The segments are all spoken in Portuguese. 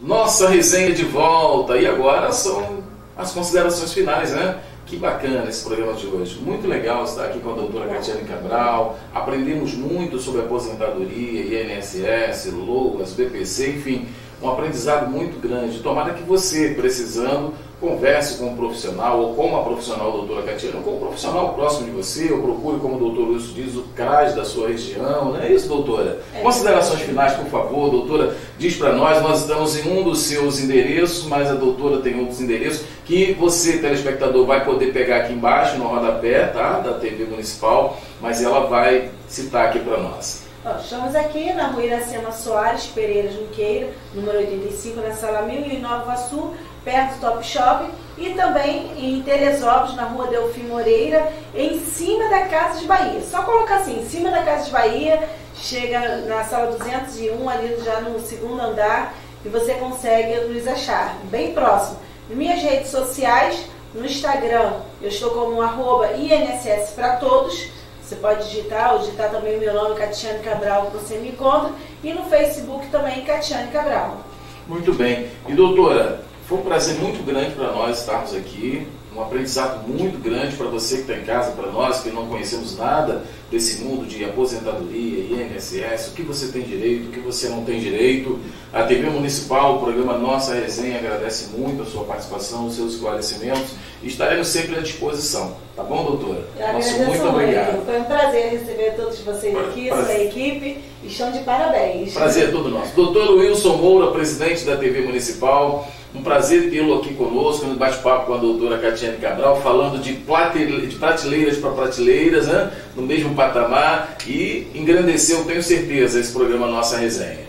Nossa resenha de volta e agora são as considerações finais, né? Que bacana esse programa de hoje. Muito legal estar aqui com a doutora Catiane Cabral. Aprendemos muito sobre aposentadoria, INSS, LOAS, BPC, enfim, um aprendizado muito grande. Tomara que você, precisando, converse com um profissional ou com uma profissional, doutora Catiana, ou com um profissional próximo de você, ou procure, como o doutor Wilson diz, o CRAS da sua região, não é isso, doutora? É. Considerações finais, por favor, doutora, diz para nós, nós estamos em um dos seus endereços, mas a doutora tem outros endereços, que você, telespectador, vai poder pegar aqui embaixo, no rodapé, tá, da TV Municipal, mas ela vai citar aqui para nós. Estamos aqui na rua Iracema Soares Pereira Junqueira, número 85, na sala 1000 em Nova Sul, perto do Top Shop, e também em Teresópolis, na rua Delfim Moreira, em cima da Casa de Bahia. Só colocar assim, em cima da Casa de Bahia, chega na sala 201, ali já no segundo andar, e você consegue nos achar, bem próximo. Minhas redes sociais, no Instagram, eu estou como arroba INSS para todos, você pode digitar, ou digitar também o meu nome, Catiane Cabral, que você me encontra. E no Facebook também, Catiane Cabral. Muito bem. E doutora, foi um prazer muito grande para nós estarmos aqui um aprendizado muito grande para você que está em casa, para nós que não conhecemos nada desse mundo de aposentadoria, INSS, o que você tem direito, o que você não tem direito. A TV Municipal, o programa Nossa Resenha, agradece muito a sua participação, os seus esclarecimentos e estaremos sempre à disposição. Tá bom, doutora? Nosso muito muito obrigado. Foi um prazer receber todos vocês aqui, prazer. sua equipe, e estão de parabéns. Prazer todo nosso. Doutor Wilson Moura, presidente da TV Municipal. Um prazer tê-lo aqui conosco no bate-papo com a doutora Catiane Cabral, falando de, de prateleiras para prateleiras, né? no mesmo patamar, e engrandeceu, tenho certeza, esse programa Nossa Resenha.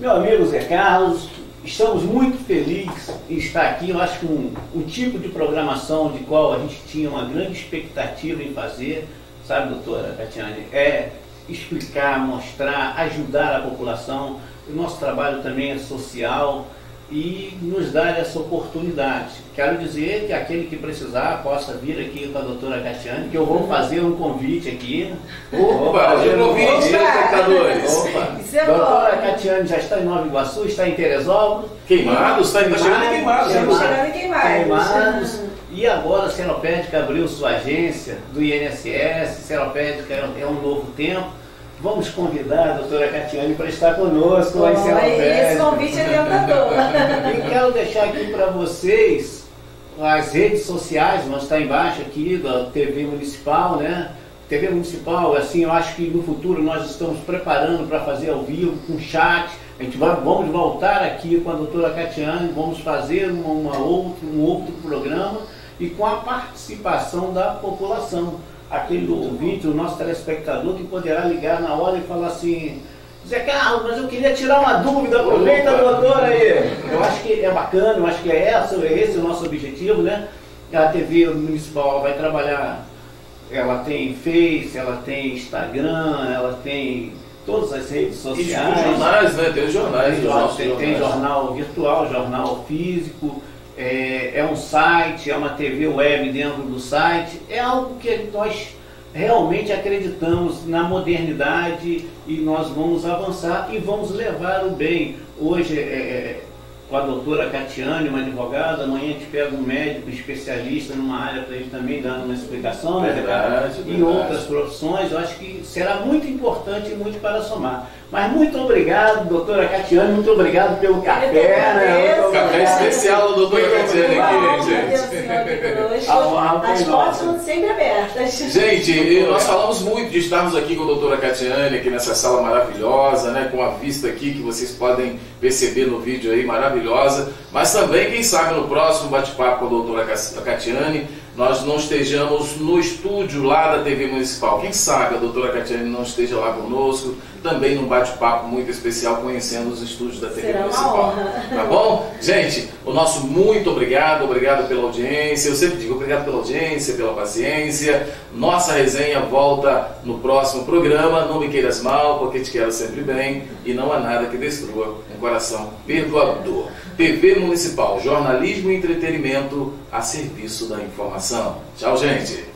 Meu amigo Zé Carlos, estamos muito felizes em estar aqui. Eu acho que um, um tipo de programação de qual a gente tinha uma grande expectativa em fazer, sabe, doutora Catiane, é explicar, mostrar, ajudar a população. O nosso trabalho também é social e nos dar essa oportunidade. Quero dizer que aquele que precisar possa vir aqui com a doutora Catiane, que eu vou fazer um convite aqui. Opa, fazer um convite, espectadores. Opa. É doutora Catiane já está em Nova Iguaçu, está em Teresópolis. Queimados, está chegando em Queimados. Chegando em Queimados. Queimados. E agora a Seropédica abriu sua agência do INSS, Seropédica é um novo tempo Vamos convidar a doutora Catiane para estar conosco lá em. Esse convite é tentador. e quero deixar aqui para vocês as redes sociais, nós está embaixo aqui da TV Municipal, né? TV Municipal, assim, eu acho que no futuro nós estamos preparando para fazer ao vivo, com chat. A gente vai, vamos voltar aqui com a doutora Catiane, vamos fazer uma, uma outro, um outro programa e com a participação da população aquele ouvinte, o nosso telespectador, que poderá ligar na hora e falar assim, Zé Carlos, mas eu queria tirar uma dúvida, aproveita a doutora aí. Eu acho que é bacana, eu acho que é, essa, é esse o nosso objetivo, né? A TV municipal vai trabalhar, ela tem Face, ela tem Instagram, ela tem todas as redes sociais. E jornais, né? Tem os jornais. Tem, tem, tem jornal virtual, jornal físico é, é um site, é uma TV web dentro do site, é algo que nós realmente acreditamos na modernidade e nós vamos avançar e vamos levar o bem. Hoje é, é com a doutora Catiane, uma advogada, amanhã a gente pega um médico especialista numa área para ele também dando uma explicação, né, verdade, e outras profissões, eu acho que será muito importante e muito para somar. Mas muito obrigado, doutora Catiane, muito obrigado pelo café. Né? Café especial da doutora Catiane aqui, gente. As portas estão sempre abertas. Gente, nós falamos muito de estarmos aqui com a doutora Catiane, aqui nessa sala maravilhosa, né, com a vista aqui que vocês podem perceber no vídeo aí, maravilhosa. Mas também, quem sabe, no próximo bate-papo com a doutora Catiane, nós não estejamos no estúdio lá da TV Municipal. Quem sabe a doutora Catiane não esteja lá conosco, também num bate-papo muito especial, conhecendo os estúdios da TV Será Municipal. Tá bom? Gente, o nosso muito obrigado, obrigado pela audiência. Eu sempre digo obrigado pela audiência, pela paciência. Nossa resenha volta no próximo programa. Não me queiras mal, porque te quero sempre bem e não há nada que destrua um coração perdoador. TV Municipal, jornalismo e entretenimento a serviço da informação. Tchau, gente!